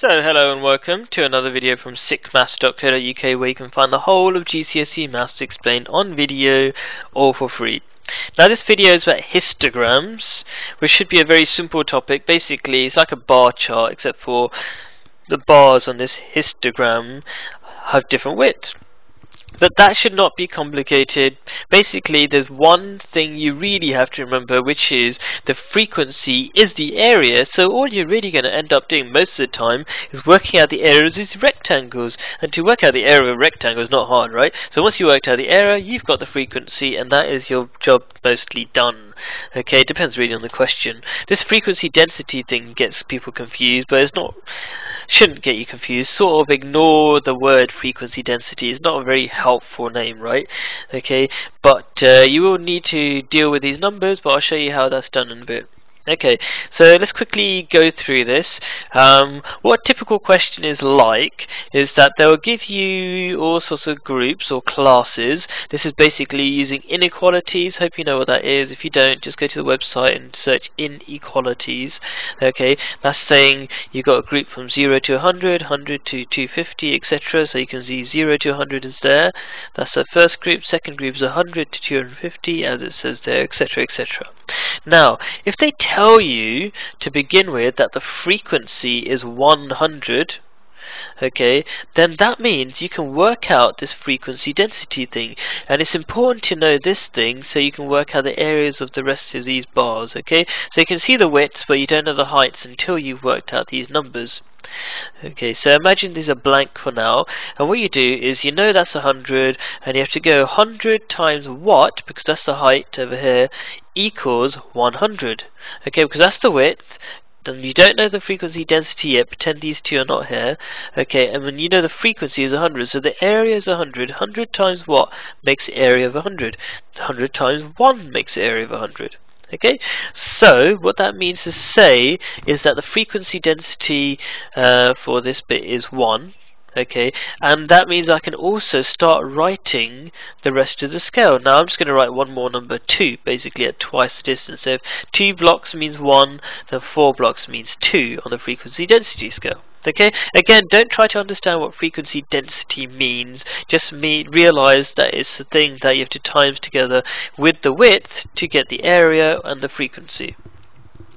So, hello and welcome to another video from sickmafs.co.uk where you can find the whole of GCSE Maths explained on video, all for free. Now this video is about histograms, which should be a very simple topic. Basically, it's like a bar chart, except for the bars on this histogram have different widths. But that should not be complicated. Basically, there's one thing you really have to remember, which is the frequency is the area. So all you're really going to end up doing most of the time is working out the areas of rectangles. And to work out the area of a rectangle is not hard, right? So once you worked out the area, you've got the frequency, and that is your job mostly done. Okay, it depends really on the question. This frequency density thing gets people confused, but it's not shouldn't get you confused. Sort of ignore the word frequency density. It's not a very helpful name, right? Okay, but uh, you will need to deal with these numbers, but I'll show you how that's done in a bit. Okay, so let's quickly go through this. Um, what a typical question is like is that they'll give you all sorts of groups or classes. This is basically using inequalities. Hope you know what that is. If you don't, just go to the website and search inequalities. Okay, that's saying you've got a group from 0 to 100, 100 to 250, etc. So you can see 0 to 100 is there. That's the first group. Second group is 100 to 250, as it says there, etc., etc. Now, if they tell you to begin with that the frequency is 100, okay, then that means you can work out this frequency density thing. And it's important to know this thing so you can work out the areas of the rest of these bars, okay? So you can see the widths, but you don't know the heights until you've worked out these numbers. Okay, so imagine these are blank for now, and what you do is you know that's 100, and you have to go 100 times what, because that's the height over here, equals 100. Okay, because that's the width, you don't know the frequency density yet, pretend these two are not here. Okay, and when you know the frequency is 100, so the area is 100, 100 times what makes the area of 100? 100 times 1 makes the area of 100. Okay, so what that means to say is that the frequency density uh, for this bit is 1. Okay, and that means I can also start writing the rest of the scale. Now I'm just going to write one more number, 2, basically at twice the distance. So if 2 blocks means 1, then 4 blocks means 2 on the frequency density scale. Okay, again, don't try to understand what frequency density means. Just me realize that it's the thing that you have to times together with the width to get the area and the frequency.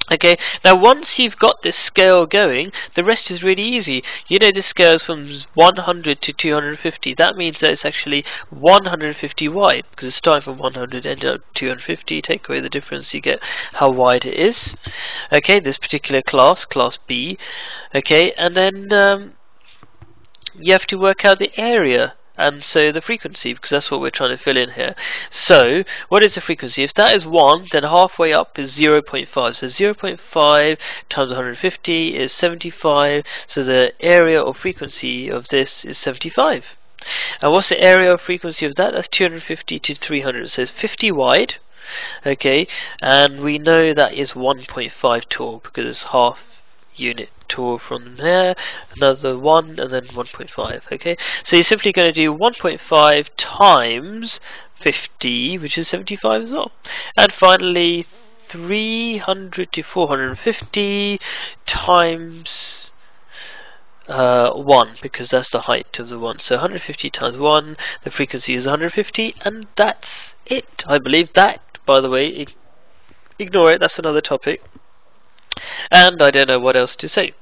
Okay, now once you've got this scale going, the rest is really easy. You know this scale is from 100 to 250. That means that it's actually 150 wide, because it's starting from 100 ended up 250. Take away the difference, you get how wide it is. Okay, this particular class, class B. Okay, and then um, you have to work out the area and so the frequency, because that's what we're trying to fill in here. So, what is the frequency? If that is 1, then halfway up is 0.5. So 0.5 times 150 is 75, so the area or frequency of this is 75. And what's the area or frequency of that? That's 250 to 300. So it's 50 wide, okay, and we know that is 1.5 tall because it's half unit tool from there, another 1, and then 1.5, okay? So you're simply going to do 1.5 times 50, which is 75 as well. And finally, 300 to 450 times uh, 1, because that's the height of the 1. So 150 times 1, the frequency is 150, and that's it. I believe that, by the way, ignore it, that's another topic. And I don't know what else to say.